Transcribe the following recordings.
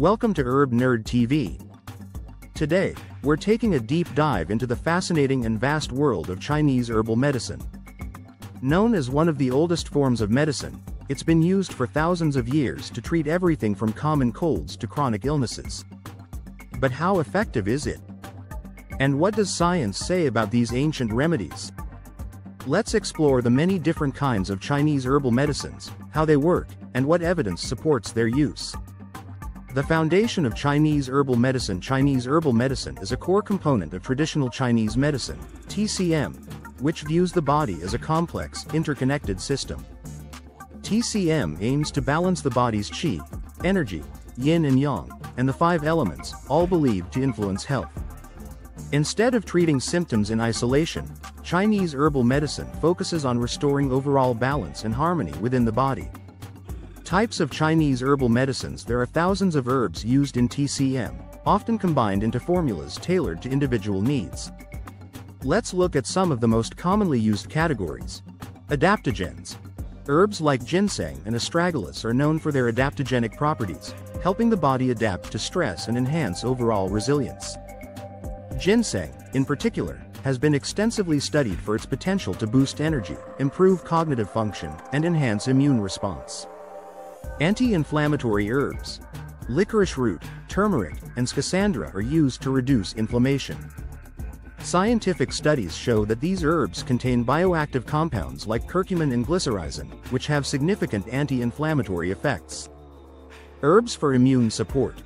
Welcome to Herb Nerd TV. Today, we're taking a deep dive into the fascinating and vast world of Chinese herbal medicine. Known as one of the oldest forms of medicine, it's been used for thousands of years to treat everything from common colds to chronic illnesses. But how effective is it? And what does science say about these ancient remedies? Let's explore the many different kinds of Chinese herbal medicines, how they work, and what evidence supports their use. The foundation of Chinese herbal medicine Chinese herbal medicine is a core component of traditional Chinese medicine, TCM, which views the body as a complex, interconnected system. TCM aims to balance the body's qi, energy, yin and yang, and the five elements, all believed to influence health. Instead of treating symptoms in isolation, Chinese herbal medicine focuses on restoring overall balance and harmony within the body. Types of Chinese herbal medicines There are thousands of herbs used in TCM, often combined into formulas tailored to individual needs. Let's look at some of the most commonly used categories. Adaptogens. Herbs like ginseng and astragalus are known for their adaptogenic properties, helping the body adapt to stress and enhance overall resilience. Ginseng, in particular, has been extensively studied for its potential to boost energy, improve cognitive function, and enhance immune response. Anti-inflammatory herbs. Licorice root, turmeric, and schisandra are used to reduce inflammation. Scientific studies show that these herbs contain bioactive compounds like curcumin and glycyrrhizin, which have significant anti-inflammatory effects. Herbs for immune support.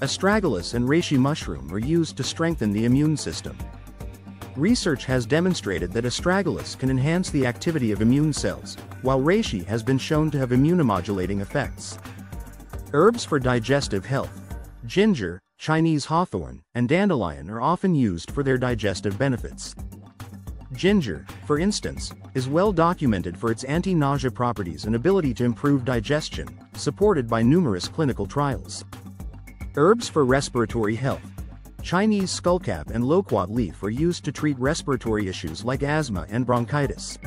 Astragalus and reishi mushroom are used to strengthen the immune system. Research has demonstrated that astragalus can enhance the activity of immune cells, while reishi has been shown to have immunomodulating effects. Herbs for digestive health. Ginger, Chinese hawthorn, and dandelion are often used for their digestive benefits. Ginger, for instance, is well documented for its anti-nausea properties and ability to improve digestion, supported by numerous clinical trials. Herbs for respiratory health. Chinese skullcap and loquat leaf are used to treat respiratory issues like asthma and bronchitis.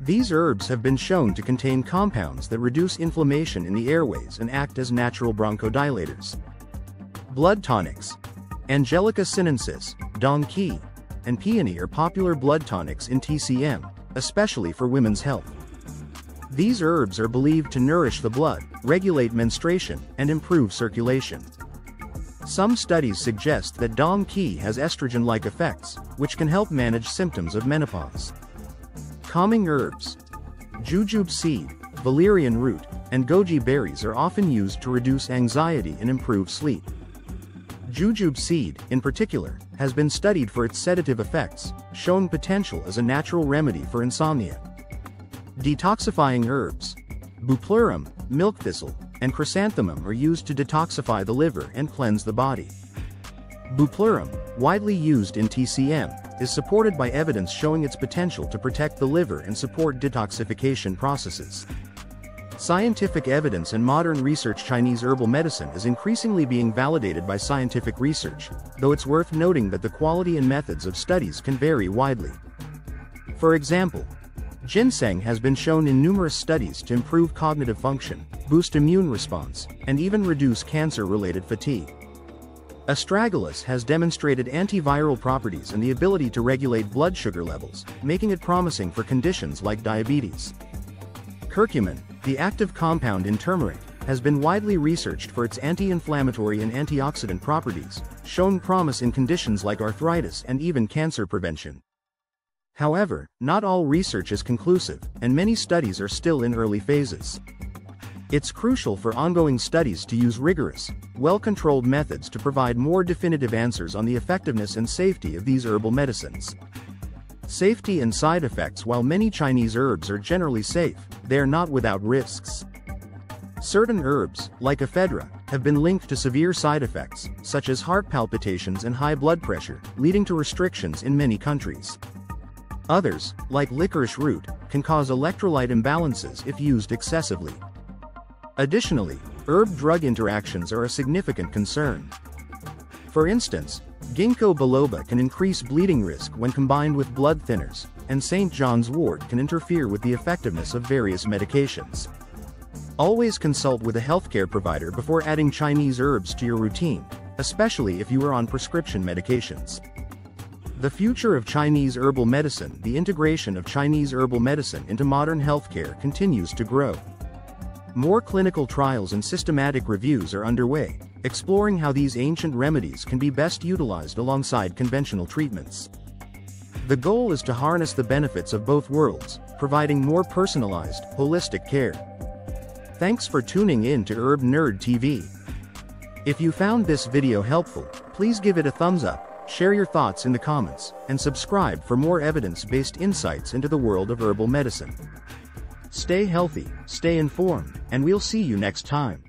These herbs have been shown to contain compounds that reduce inflammation in the airways and act as natural bronchodilators. Blood tonics. Angelica sinensis, Dong Qi, and peony are popular blood tonics in TCM, especially for women's health. These herbs are believed to nourish the blood, regulate menstruation, and improve circulation. Some studies suggest that Dong Qi has estrogen-like effects, which can help manage symptoms of menopause. Calming herbs. Jujube seed, valerian root, and goji berries are often used to reduce anxiety and improve sleep. Jujube seed, in particular, has been studied for its sedative effects, showing potential as a natural remedy for insomnia. Detoxifying herbs. Bupleurum, milk thistle, and chrysanthemum are used to detoxify the liver and cleanse the body. Bupleurum, widely used in TCM, is supported by evidence showing its potential to protect the liver and support detoxification processes. Scientific evidence and modern research Chinese herbal medicine is increasingly being validated by scientific research, though it's worth noting that the quality and methods of studies can vary widely. For example, Ginseng has been shown in numerous studies to improve cognitive function, boost immune response, and even reduce cancer-related fatigue. Astragalus has demonstrated antiviral properties and the ability to regulate blood sugar levels, making it promising for conditions like diabetes. Curcumin, the active compound in turmeric, has been widely researched for its anti-inflammatory and antioxidant properties, shown promise in conditions like arthritis and even cancer prevention. However, not all research is conclusive, and many studies are still in early phases. It's crucial for ongoing studies to use rigorous, well-controlled methods to provide more definitive answers on the effectiveness and safety of these herbal medicines. Safety and side effects While many Chinese herbs are generally safe, they are not without risks. Certain herbs, like ephedra, have been linked to severe side effects, such as heart palpitations and high blood pressure, leading to restrictions in many countries. Others, like licorice root, can cause electrolyte imbalances if used excessively. Additionally, herb-drug interactions are a significant concern. For instance, ginkgo biloba can increase bleeding risk when combined with blood thinners, and St. John's wort can interfere with the effectiveness of various medications. Always consult with a healthcare provider before adding Chinese herbs to your routine, especially if you are on prescription medications. The future of Chinese herbal medicine The integration of Chinese herbal medicine into modern healthcare continues to grow. More clinical trials and systematic reviews are underway, exploring how these ancient remedies can be best utilized alongside conventional treatments. The goal is to harness the benefits of both worlds, providing more personalized, holistic care. Thanks for tuning in to Herb Nerd TV. If you found this video helpful, please give it a thumbs up, share your thoughts in the comments, and subscribe for more evidence-based insights into the world of herbal medicine. Stay healthy, stay informed, and we'll see you next time.